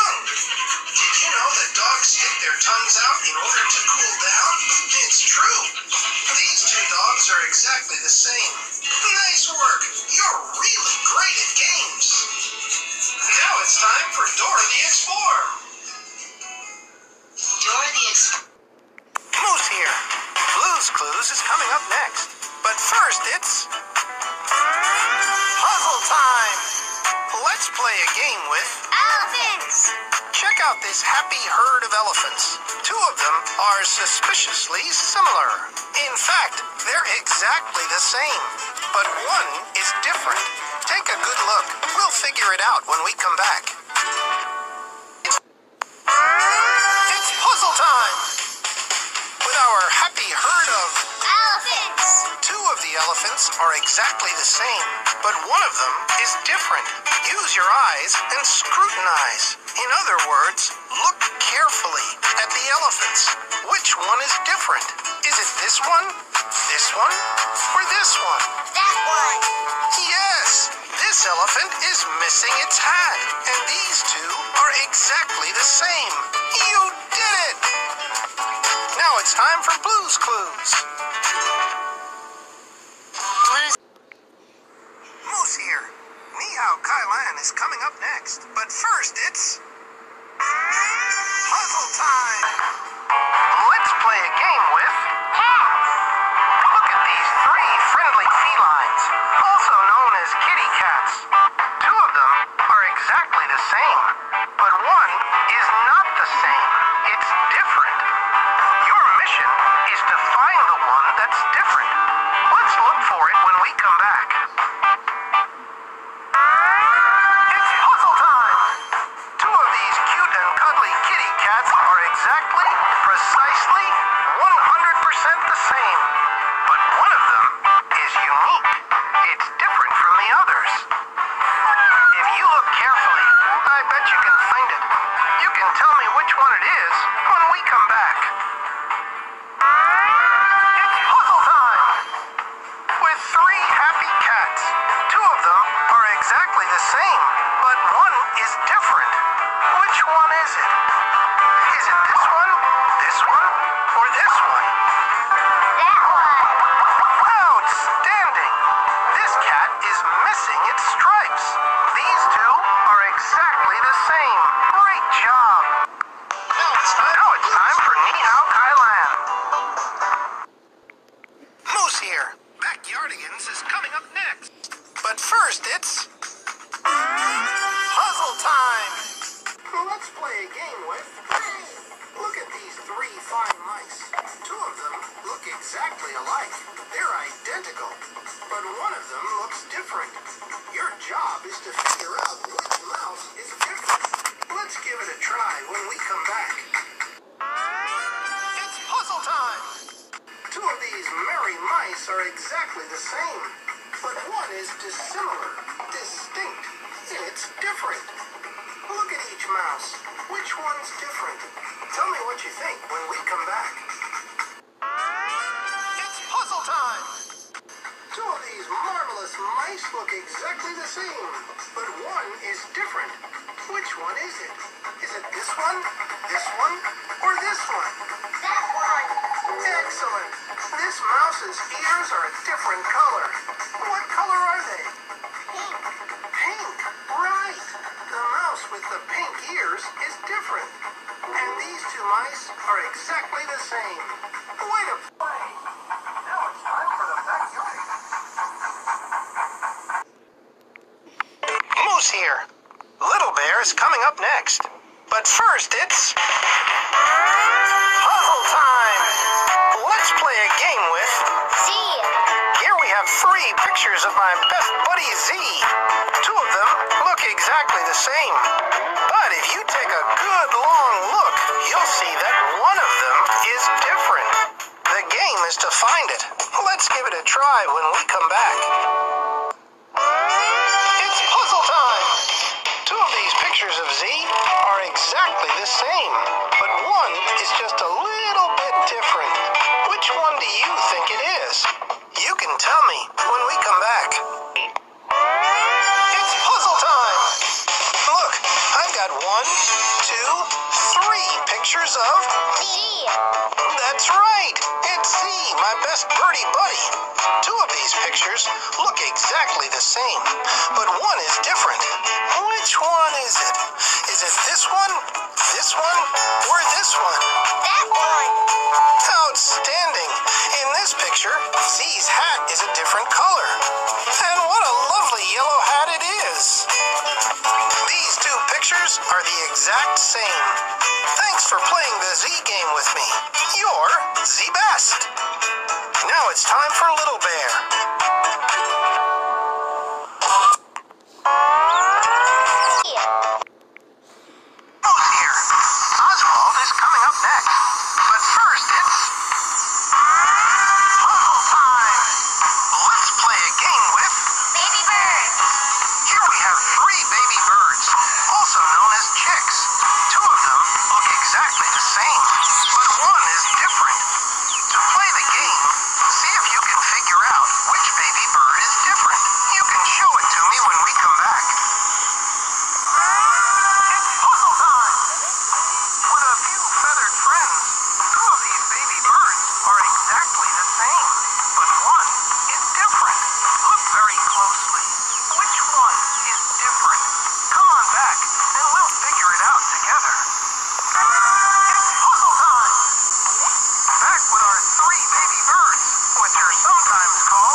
tongue. Did you know that dogs stick their tongues out in order to cool down? It's true. These two dogs are exactly the same. Nice work. You're really great at games. Now it's time for Dora the Explorer. Out this happy herd of elephants. Two of them are suspiciously similar. In fact, they're exactly the same. But one is different. Take a good look. We'll figure it out when we come back. Are exactly the same, but one of them is different. Use your eyes and scrutinize. In other words, look carefully at the elephants. Which one is different? Is it this one, this one, or this one? That one! Yes! This elephant is missing its hat, and these two are exactly the same. You did it! Now it's time for Blue's Clues. Exactly, precisely, 100% the same. Fine mice. Two of them look exactly alike. They're identical. But one of them looks different. Your job is to figure out which mouse is different. Let's give it a try when we come back. It's puzzle time! Two of these merry mice are exactly the same, but one is dissimilar, distinct, it's different. Mouse. Which one's different? Tell me what you think when we come back. It's puzzle time! Two of these marvelous mice look exactly the same, but one is different. Which one is it? Is it this one, this one, or this one? That one! Excellent. This mouse's ears are a different color. What color are they? With the pink ears is different. And these two mice are exactly the same. Way to play. Now it's time for the backyard. Moose here. Little Bear is coming up next. But first, it's. Puzzle time! Let's play a game with. See! Here we have three pictures of my best buddy Zee. Two of them look exactly the same. But if you take a good long look, you'll see that one of them is different. The game is to find it. Let's give it a try when we come back. It's puzzle time! Two of these pictures of Zee are exactly the same, but one is just a little bit different. Which one do you think it is? You can tell me of. D. That's right. It's Zee, my best birdie buddy. Two of these pictures look exactly the same, but one is different. Which one is it? Is it this one, this one, or this one? That one. Outstanding. In this picture, Zee's hat is a different color. And what a lovely yellow hat it is. These two pictures are the exact same. For playing the Zee game with me. You're Z Best. Now it's time for Little Bear. Times Call.